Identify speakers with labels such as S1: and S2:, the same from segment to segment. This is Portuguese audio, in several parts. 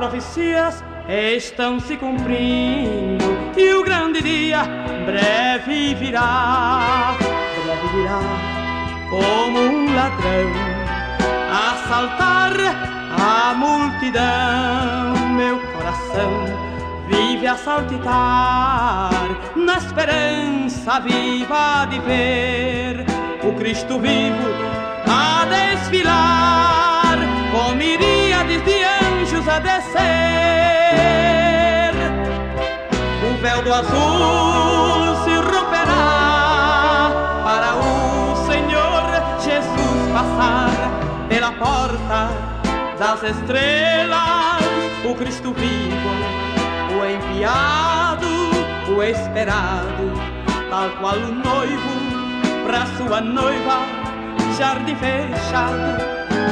S1: profecias estão se cumprindo e o grande dia breve virá, breve virá, como um ladrão assaltar a multidão. Meu coração vive a saltitar na esperança viva de ver o Cristo vivo a desfilar com miríades de sonhos a descer. O véu do azul se romperá para o Senhor Jesus passar pela porta das estrelas. O Cristo vivo, o enviado, o esperado, tal qual o noivo para sua noiva. Jardim fechado,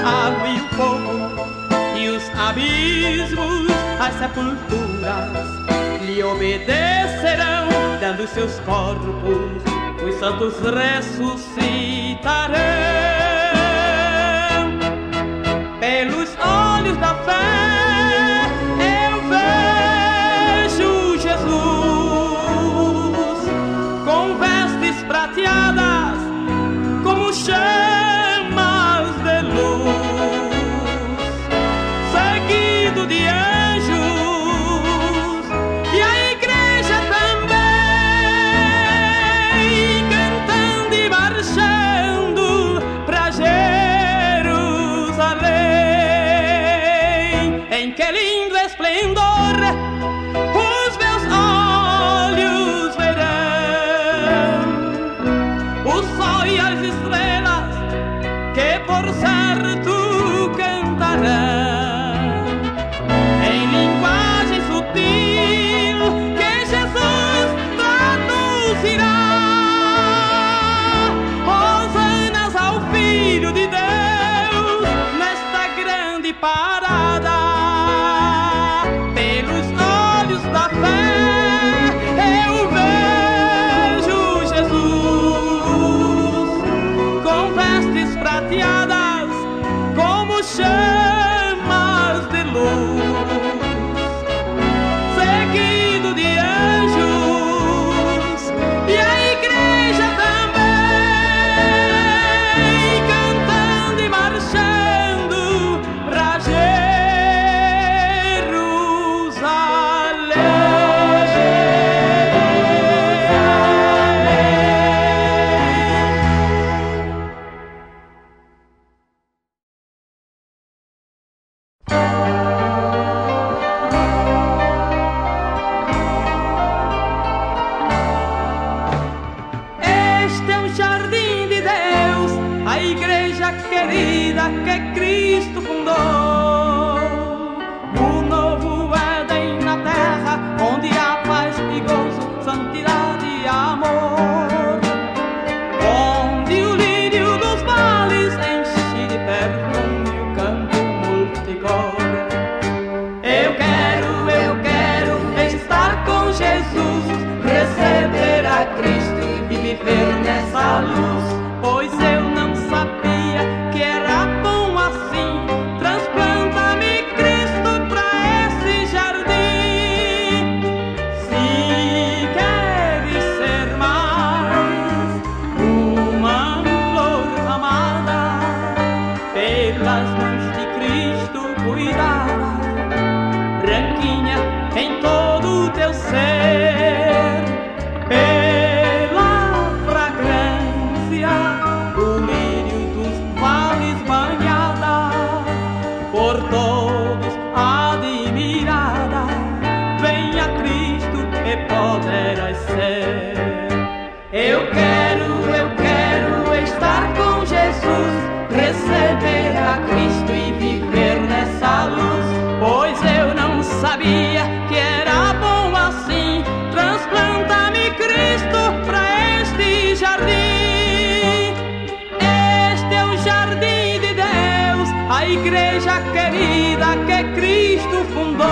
S1: água e fogo abismos, as sepulturas lhe obedecerão, dando seus corpos, os santos ressuscitarão. Pelos olhos da fé पा Cristo fundou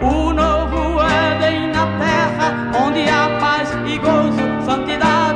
S1: o novo Éden na terra, onde há paz e gozo, santidade.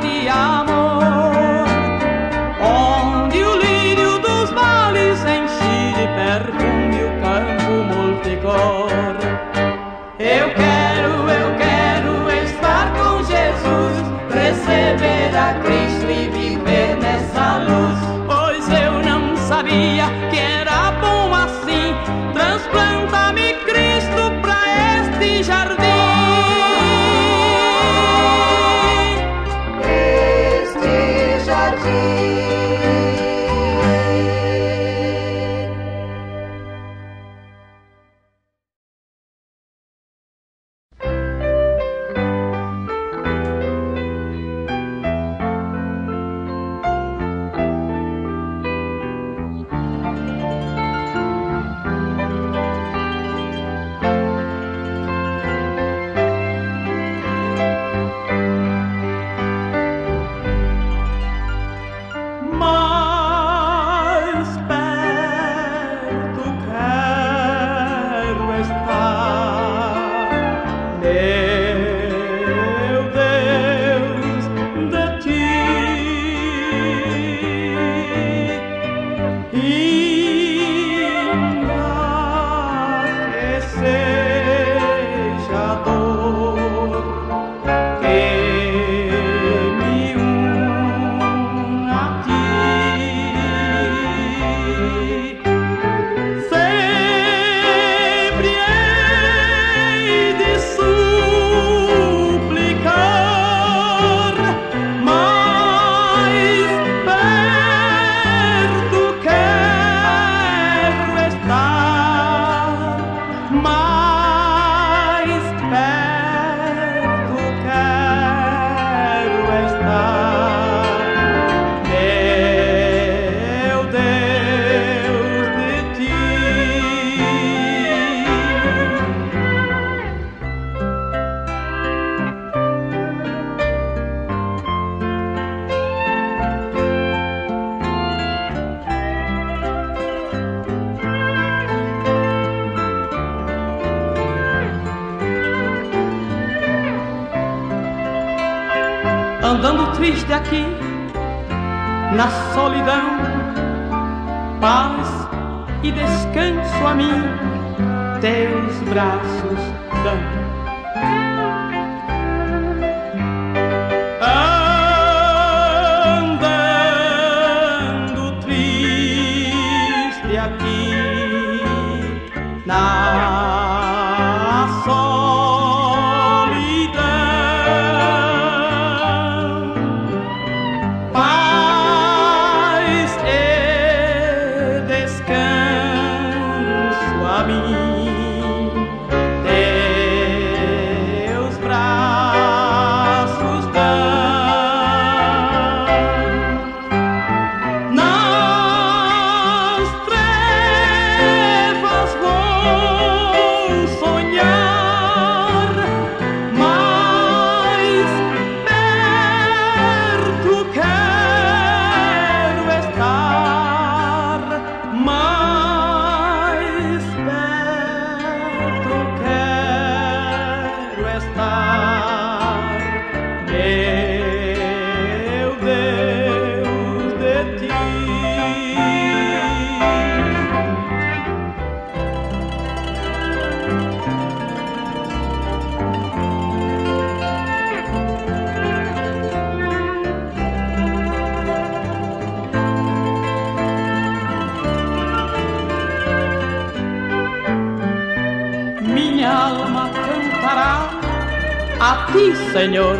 S1: Senhor,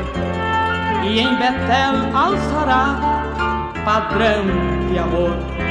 S1: e em Betel alçará padrão de amor.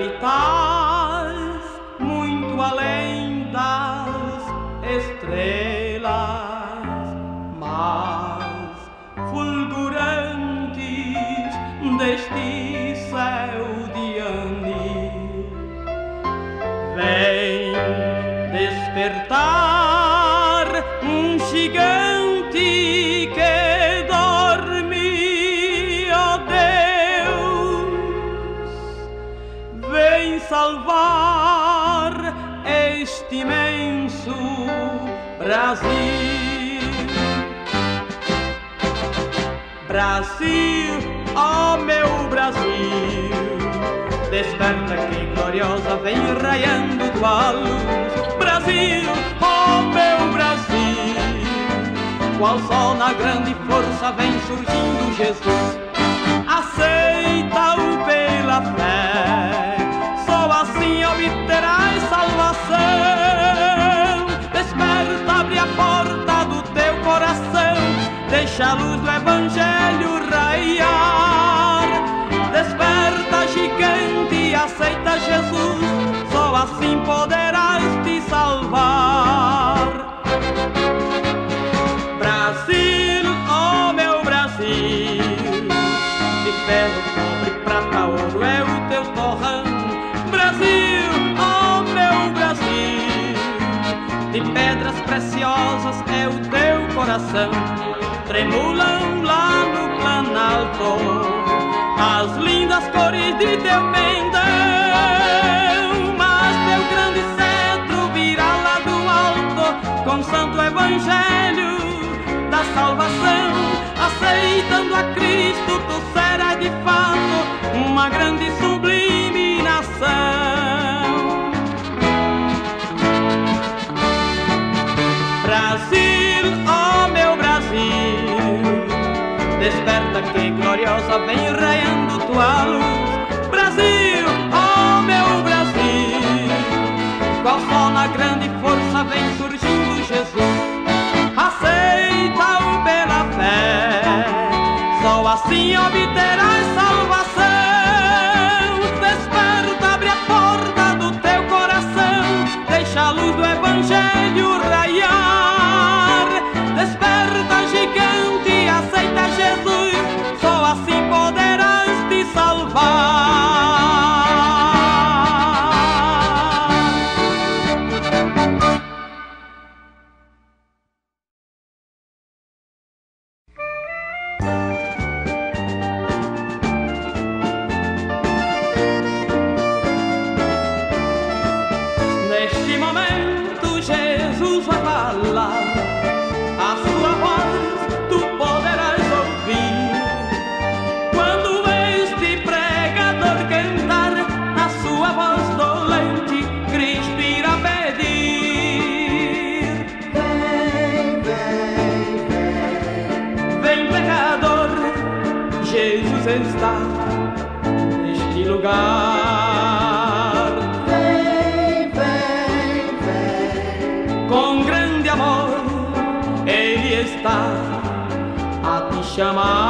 S1: E Brasil, ó meu Brasil, desperta que gloriosa vem raiando tua luz. Brasil, ó meu Brasil, qual sol na grande força vem surgindo Jesus. Aceita-o pela fé, assim poderás te salvar. Brasil, oh meu Brasil, de ferro, cobre, prata, ouro é o teu torrão. Brasil, oh meu Brasil, de pedras preciosas é o teu coração. Tremulam lá no planalto as lindas cores de teu pendão, evangelho da salvação, aceitando a Cristo, tu serás de fato uma grande sublime nação. Brasil, ó oh meu Brasil, desperta que gloriosa vem raiando tua luz. Aceita-o pela fé, só assim obterás salvação. Está neste lugar.
S2: vem, vem, vem,
S1: com grande amor Ele está a te chamar.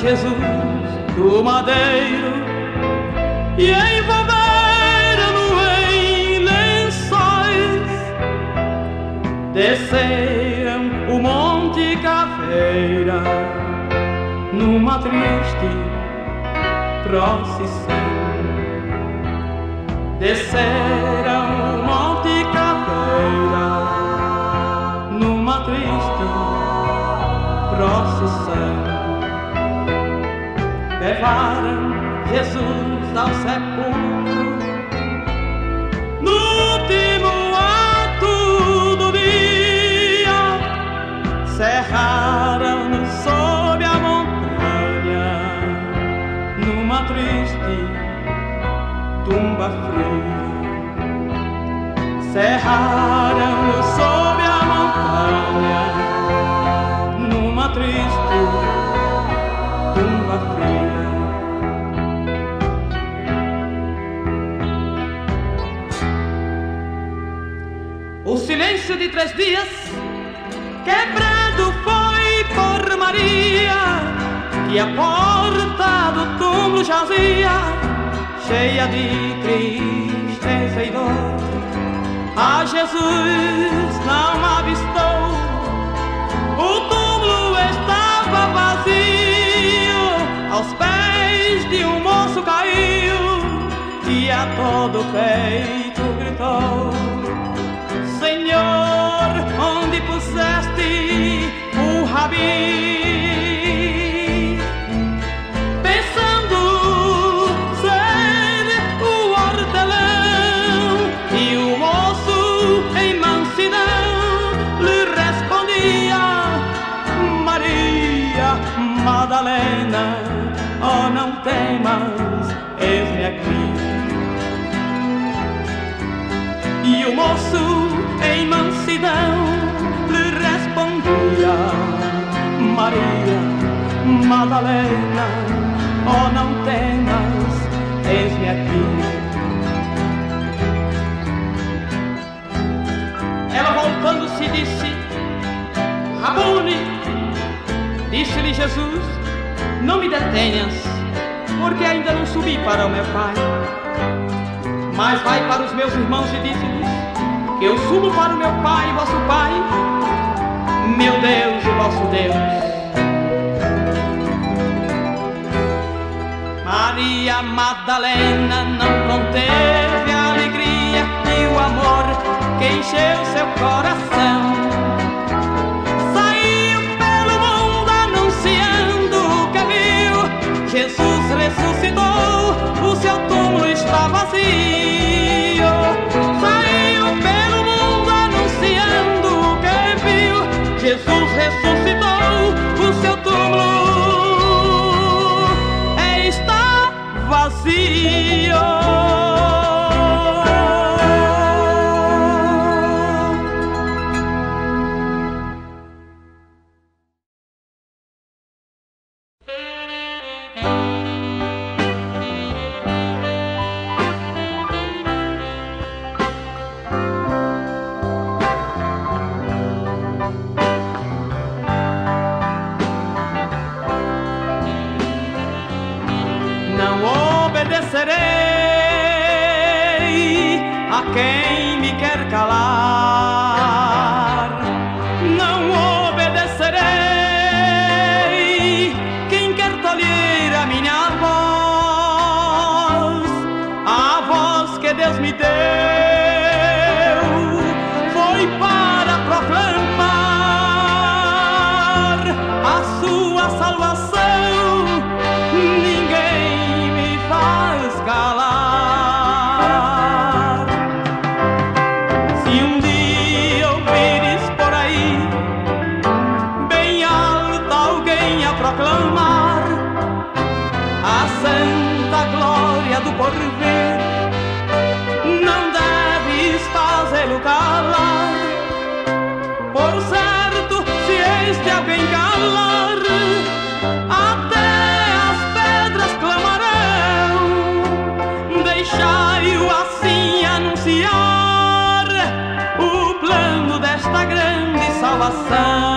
S1: Jesus do madeiro e envolveram-no em lençóis. Desceram o Monte Caveira numa triste procissão. Desceram Levaram Jesus ao sepulcro no último ato do dia. Cerraram-no sob a montanha numa triste tumba fria. Cerraram-no silêncio de três dias quebrado foi por Maria, que a porta do túmulo jazia, cheia de tristeza e dor. A Jesus não avistou, o túmulo estava vazio, aos pés de um moço caiu, e a todo peito gritou. Madalena, oh não temas, eis-me aqui. Ela voltando-se disse: Rabone, disse-lhe Jesus: Não me detenhas, porque ainda não subi para o meu Pai. Mas vai para os meus irmãos e dize-lhes que eu subo para o meu Pai, vosso Pai, meu Deus e vosso Deus. Maria Madalena não conteve a alegria e o amor que encheu seu coração. A voz que salvação.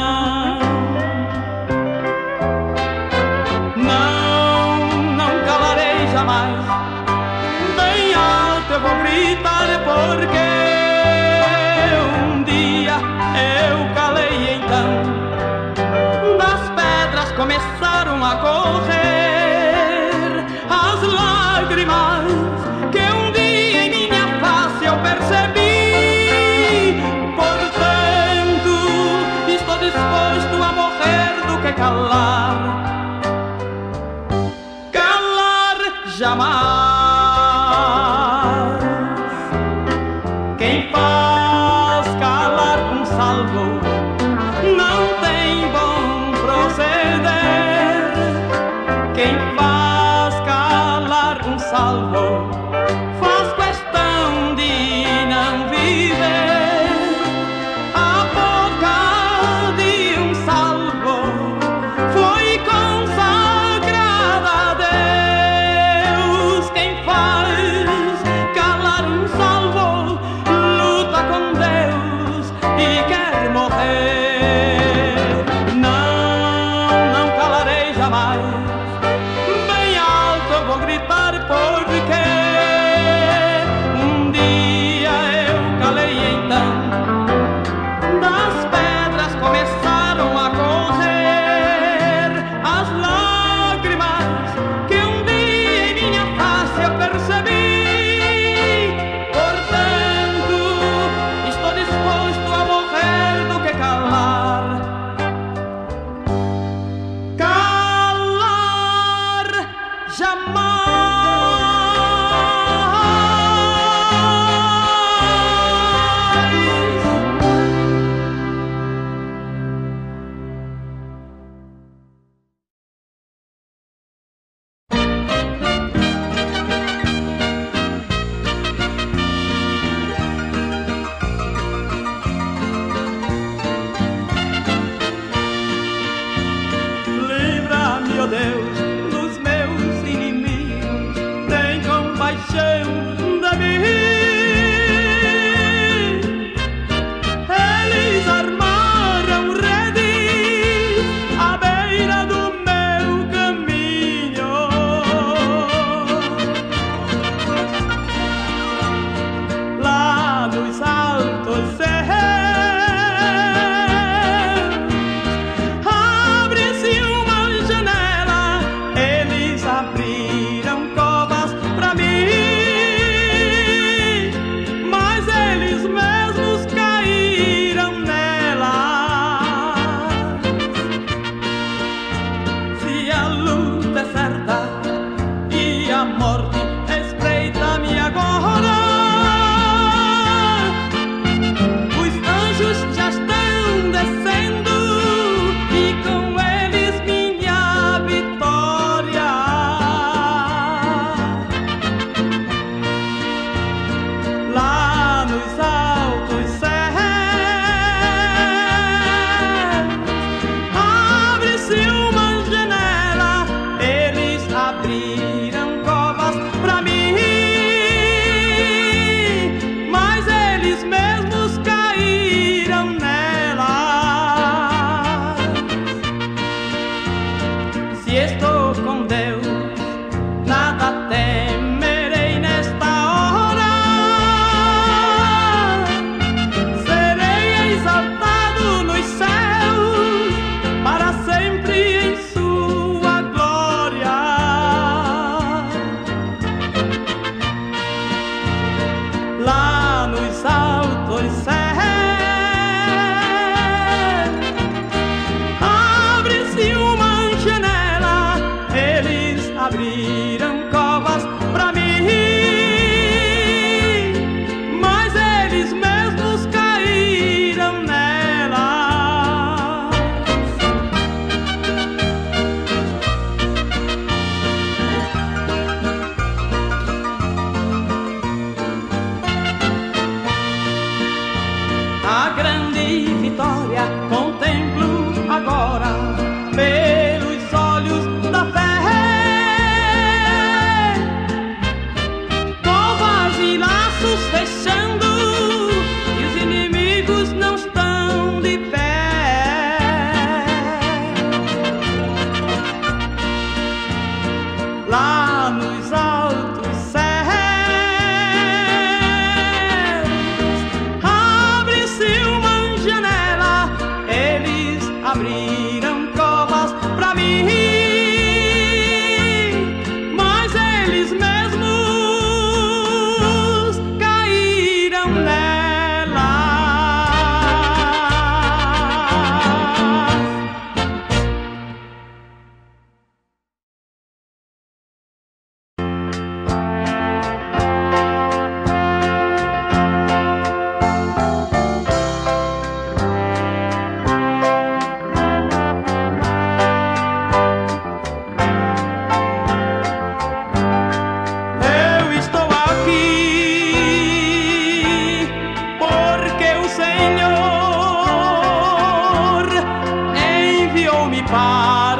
S1: mi Padre.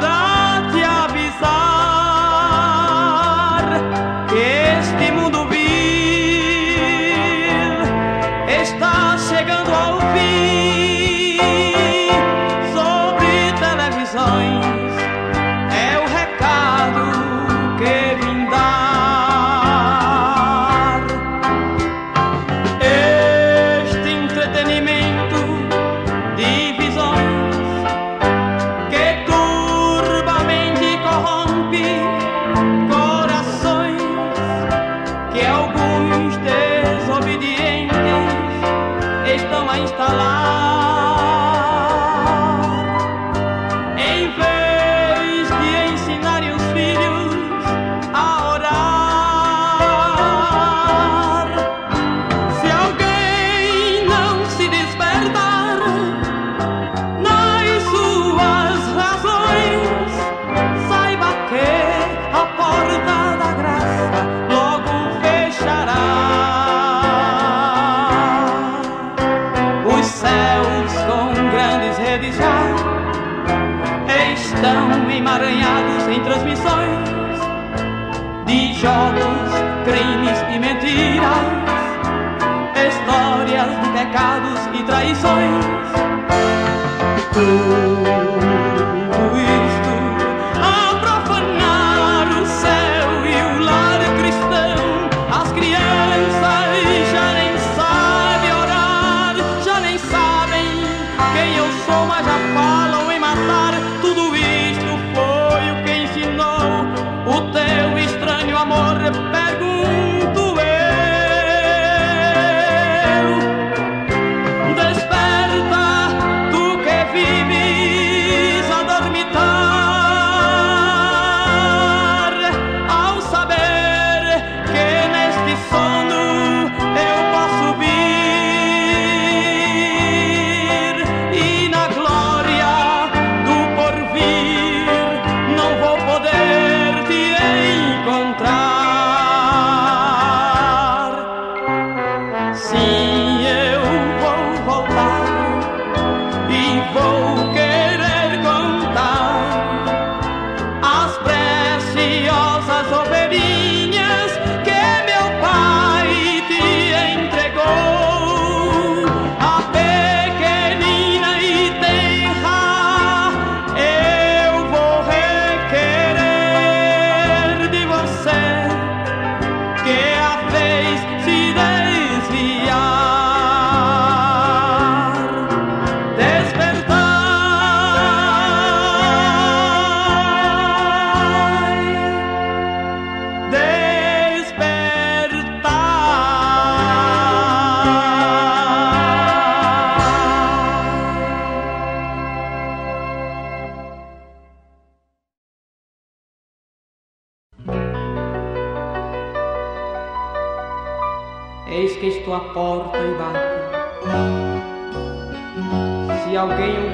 S1: Jogos, crimes e mentiras Histórias de pecados e traições.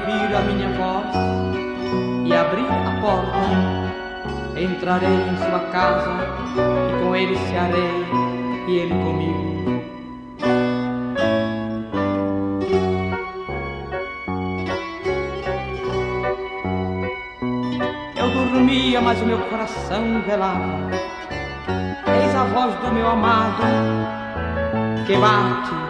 S1: ouvir a minha voz e abrir a porta, entrarei em sua casa e com ele cearei e ele comigo. Eu dormia, mas o meu coração velava. Eis a voz do meu amado que bate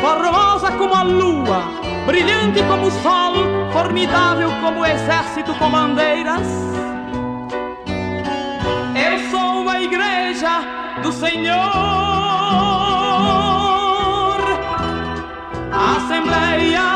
S1: formosa como a lua, brilhante como o sol, formidável como o exército com bandeiras. Eu sou a igreja do Senhor, Assembleia